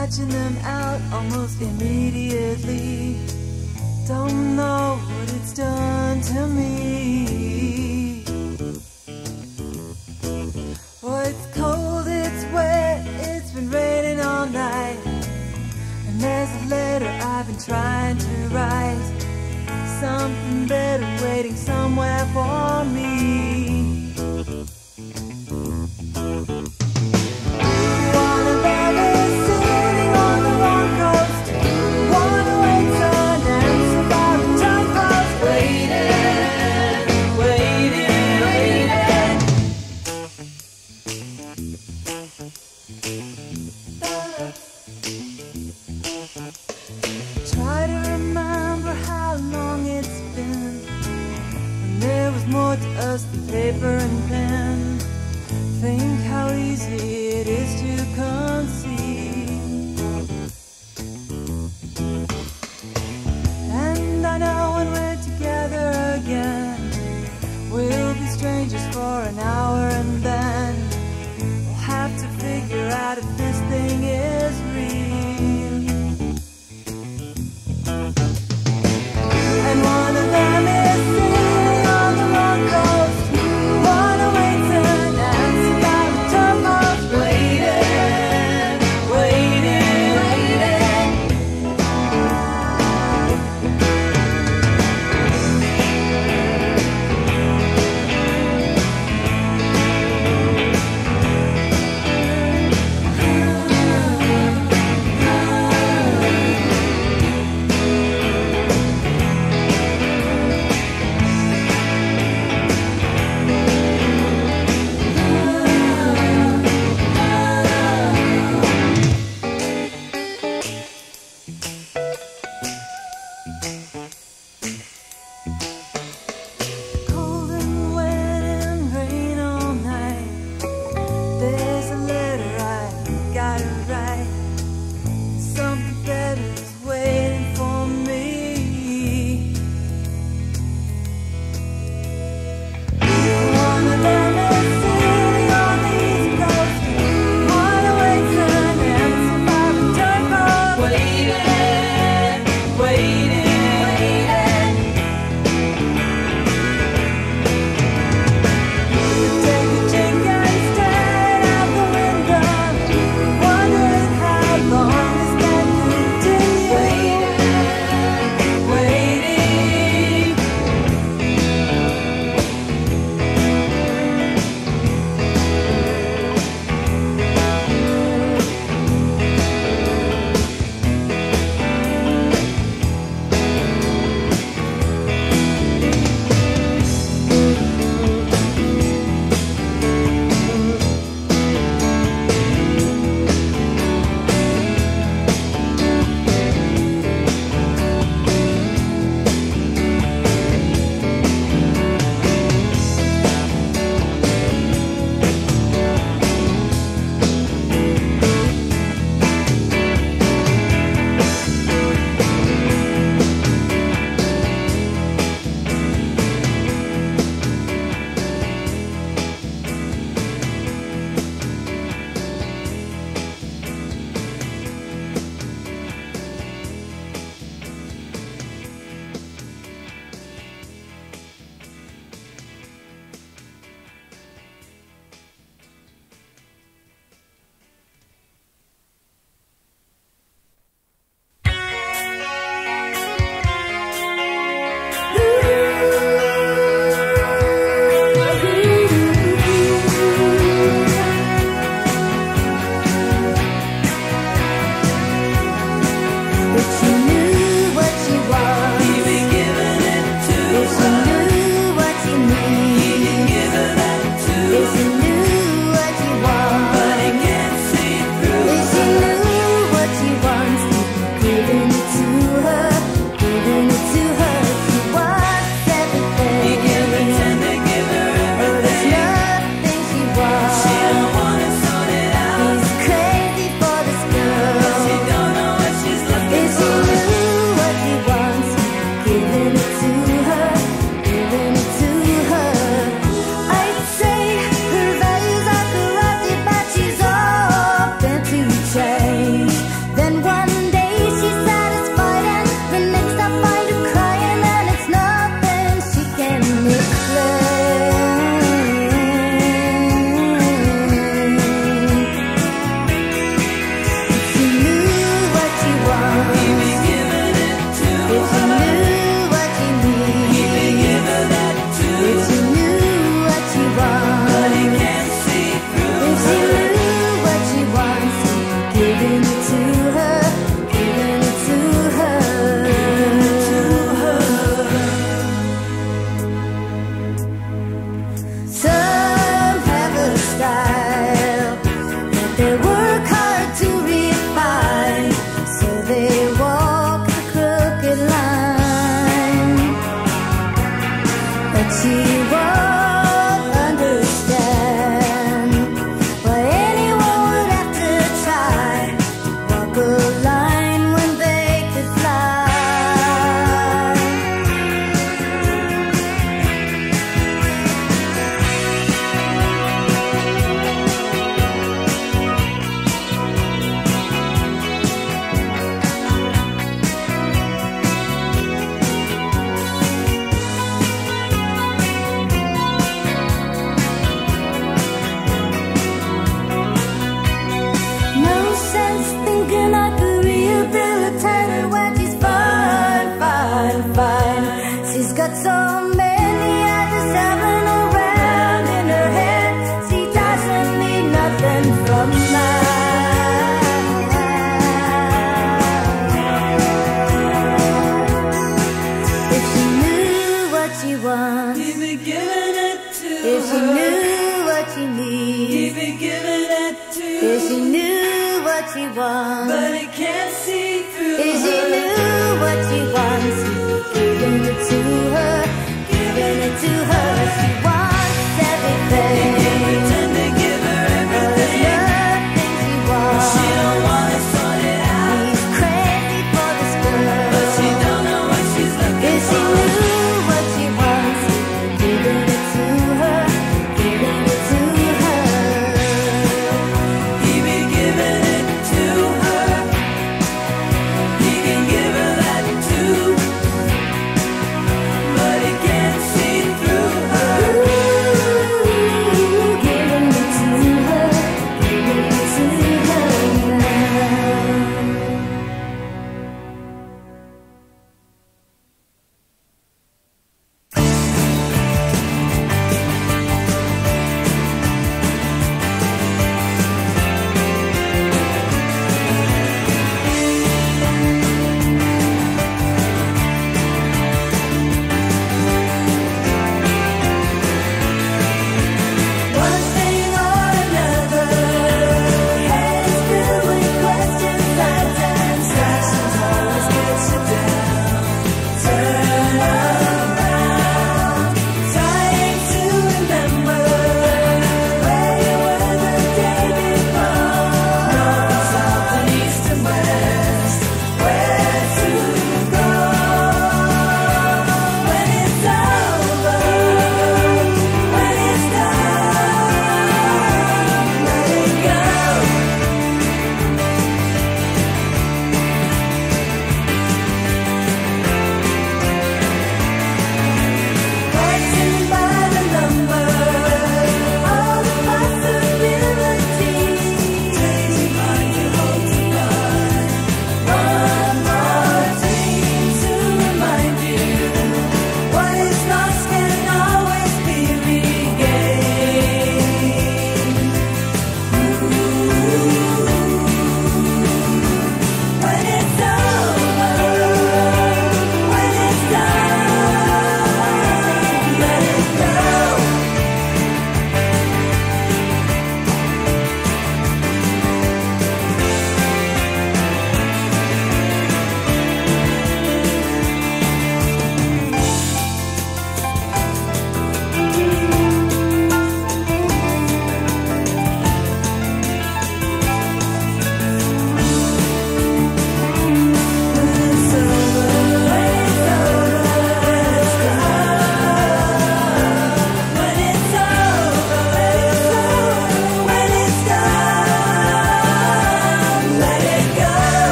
Scratching them out almost immediately. Don't know what it's done to me. Well, it's cold, it's wet, it's been raining all night. And there's a letter I've been trying to write. Something better waiting somewhere for me.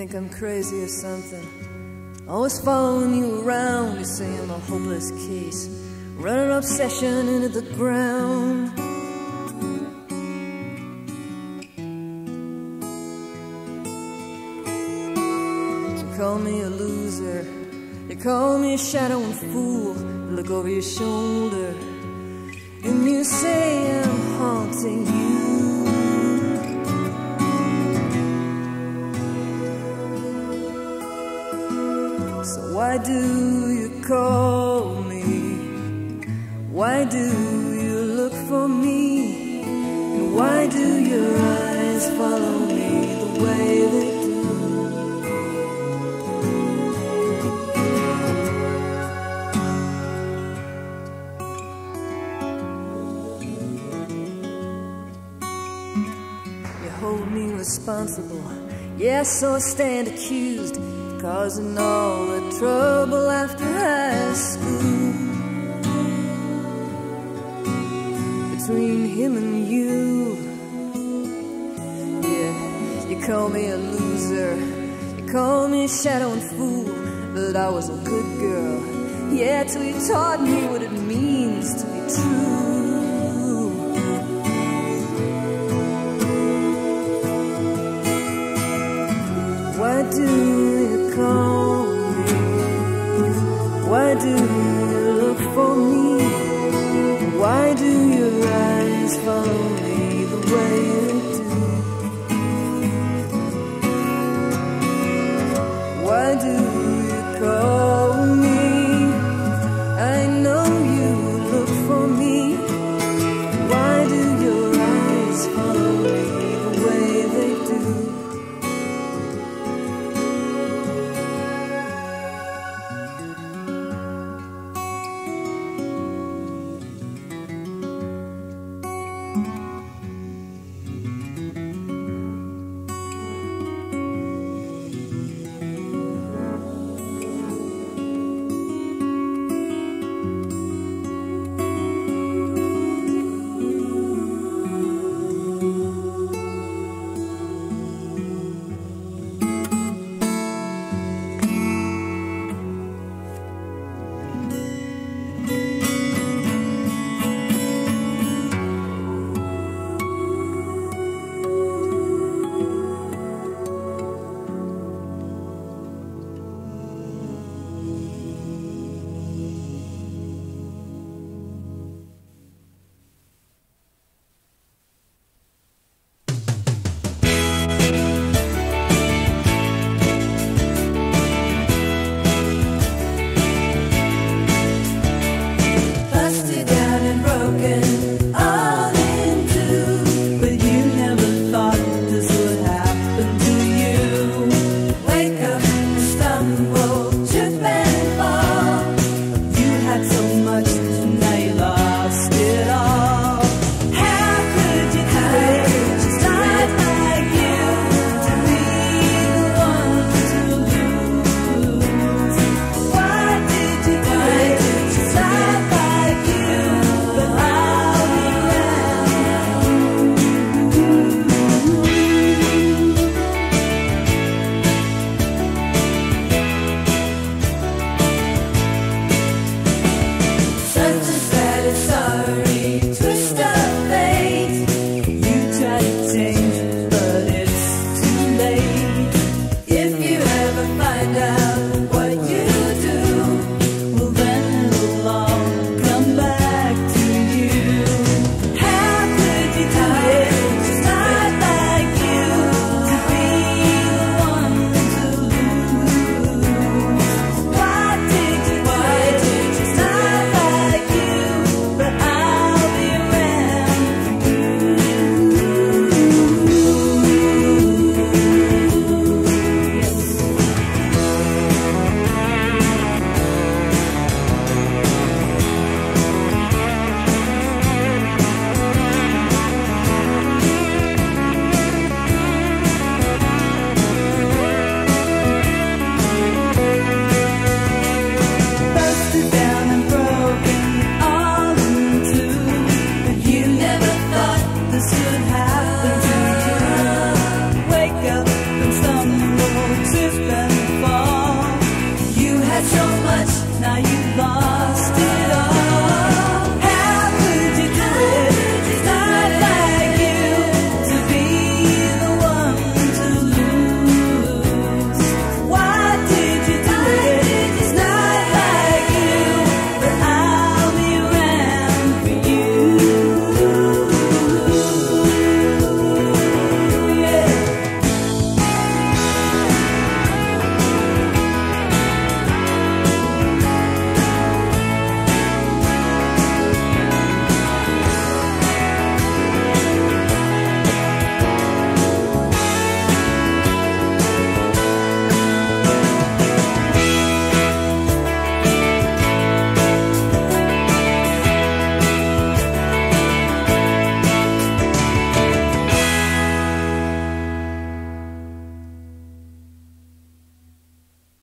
Think I'm crazy or something? Always following you around. You say I'm a hopeless case. Running obsession into the ground. You call me a loser. You call me a shadow and fool. You look over your shoulder. And you say I'm haunting you. Do you call me? Why do you look for me? And why do your eyes follow me the way they do? You hold me responsible. Yes, so I stand accused causing all the trouble after high school. Between him and you, yeah, you call me a loser. You call me a shadow and fool, but I was a good girl. Yeah, till you taught me what it means to be true. do you look for me? Why do your eyes follow me the way?